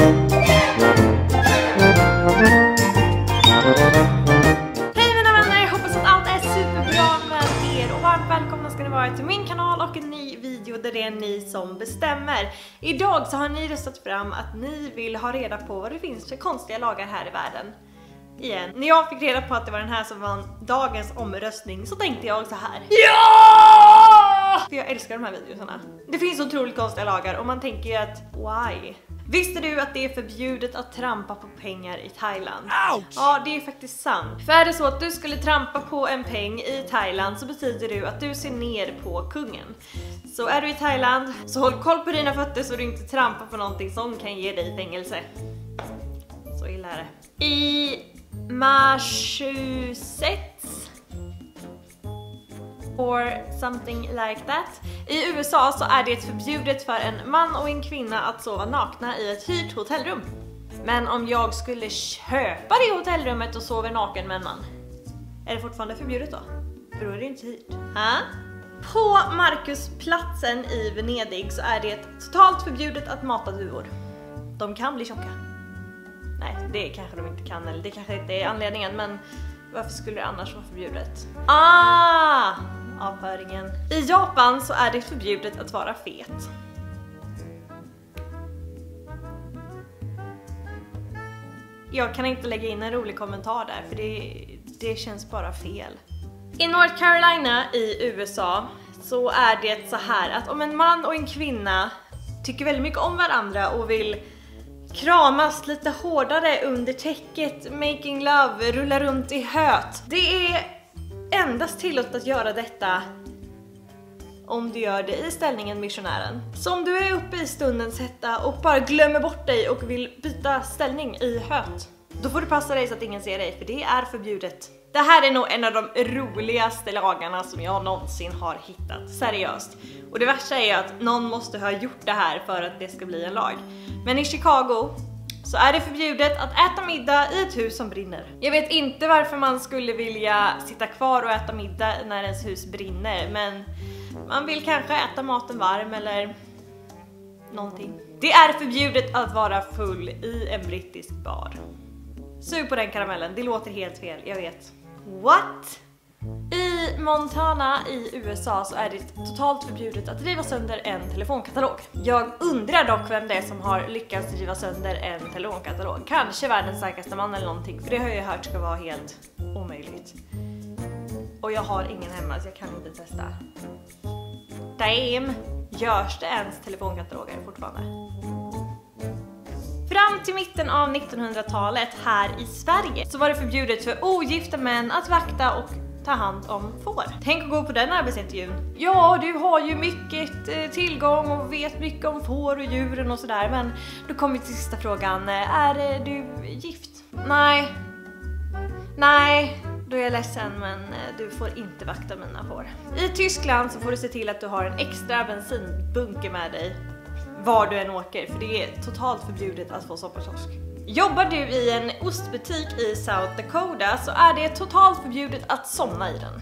Hej mina vänner, hoppas att allt är superbra med er och varmt välkomna ska ni vara till min kanal och en ny video där det är ni som bestämmer. Idag så har ni röstat fram att ni vill ha reda på vad det finns för konstiga lagar här i världen. Igen. När jag fick reda på att det var den här som var dagens omröstning så tänkte jag så här. Ja! För jag älskar de här videorna. Det finns otroligt konstiga lagar och man tänker ju att why? Visste du att det är förbjudet att trampa på pengar i Thailand? Ouch! Ja, det är faktiskt sant. För är det så att du skulle trampa på en peng i Thailand så betyder det att du ser ner på kungen. Så är du i Thailand, så håll koll på dina fötter så du inte trampar på någonting som kan ge dig fängelse. Så illa är det. I Massachusetts or something like that. I USA så är det förbjudet för en man och en kvinna att sova nakna i ett hyrt hotellrum. Men om jag skulle köpa det hotellrummet och sover naken med en man, är det fortfarande förbjudet då? För då är det inte hyrt. Ha? På Markusplatsen i Venedig så är det totalt förbjudet att mata duvor. De kan bli tjocka. Nej, det kanske de inte kan, eller det kanske inte är anledningen, men varför skulle det annars vara förbjudet? Ah! Avföringen. I Japan så är det förbjudet att vara fet. Jag kan inte lägga in en rolig kommentar där för det, det känns bara fel. I North Carolina i USA så är det så här att om en man och en kvinna tycker väldigt mycket om varandra och vill kramas lite hårdare under täcket, making love, rulla runt i höt. Det är endast tillåtet att göra detta om du gör det i ställningen missionären. Så om du är uppe i stundens hetta och bara glömmer bort dig och vill byta ställning i höt, då får du passa dig så att ingen ser dig för det är förbjudet. Det här är nog en av de roligaste lagarna som jag någonsin har hittat, seriöst. Och det värsta är att någon måste ha gjort det här för att det ska bli en lag. Men i Chicago så är det förbjudet att äta middag i ett hus som brinner. Jag vet inte varför man skulle vilja sitta kvar och äta middag när ens hus brinner, men man vill kanske äta maten varm eller någonting. Det är förbjudet att vara full i en brittisk bar. Sug på den karamellen, det låter helt fel, jag vet. What? I Montana i USA så är det totalt förbjudet att riva sönder en telefonkatalog. Jag undrar dock vem det är som har lyckats riva sönder en telefonkatalog. Kanske världens starkaste man eller någonting, för det har jag hört ska vara helt omöjligt. Och jag har ingen hemma så jag kan inte testa. Damn! Görs det ens telefonkataloger fortfarande? Fram till mitten av 1900-talet här i Sverige så var det förbjudet för ogifta män att vakta och ta hand om får. Tänk att gå på den arbetsintervjun. Ja, du har ju mycket eh, tillgång och vet mycket om får och djuren och sådär men då kommer vi till sista frågan. Eh, är eh, du gift? Nej. Nej, då är jag ledsen men du får inte vakta mina får. I Tyskland så får du se till att du har en extra bensinbunke med dig var du än åker för det är totalt förbjudet att få soppatorsk. Jobbar du i en ostbutik i South Dakota så är det totalt förbjudet att somna i den.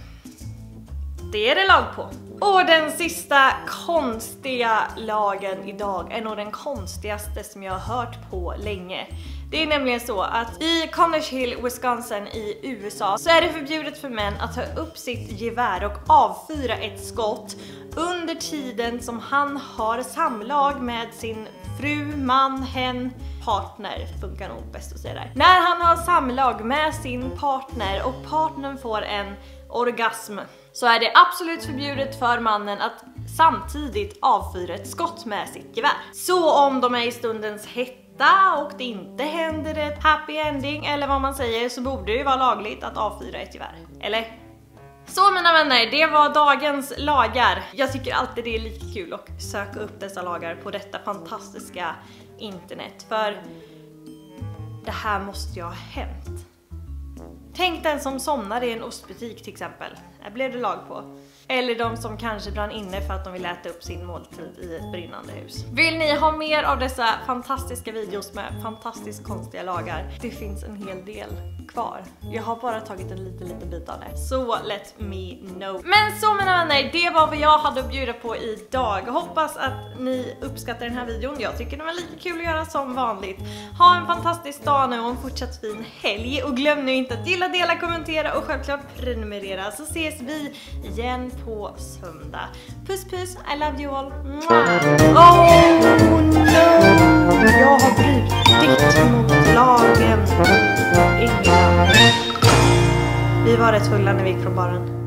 Det är det lag på. Och den sista konstiga lagen idag är nog den konstigaste som jag har hört på länge. Det är nämligen så att i Connors Hill, Wisconsin i USA så är det förbjudet för män att ta upp sitt gevär och avfyra ett skott under tiden som han har samlag med sin fru, man, hen, partner funkar nog bäst att säga där. När han har samlag med sin partner och partnern får en orgasm så är det absolut förbjudet för mannen att samtidigt avfyra ett skott med sitt gevär. Så om de är i stundens hetta och det inte händer ett happy ending eller vad man säger så borde det ju vara lagligt att avfyra ett gevär. Eller? Så mina vänner, det var dagens lagar. Jag tycker alltid det är lika kul att söka upp dessa lagar på detta fantastiska internet för det här måste ju ha hänt. Tänk den som somnar i en ostbutik till exempel. Där blev det lag på. Eller de som kanske brann inne för att de vill äta upp sin måltid i ett brinnande hus. Vill ni ha mer av dessa fantastiska videos med fantastiskt konstiga lagar? Det finns en hel del kvar. Jag har bara tagit en liten, liten bit av det. Så let me know. Men så mina vänner, det var vad jag hade att bjuda på idag. Hoppas att ni uppskattar den här videon. Jag tycker den var lika kul att göra som vanligt. Ha en fantastisk dag nu och en fortsatt fin helg. Och glöm nu inte att gilla, dela, kommentera och självklart prenumerera så ses vi igen på söndag. Puss puss, I love you all. Mwah. Oh no! Jag har brutit mot lagen. England. Vi var rätt fulla när vi gick från baren.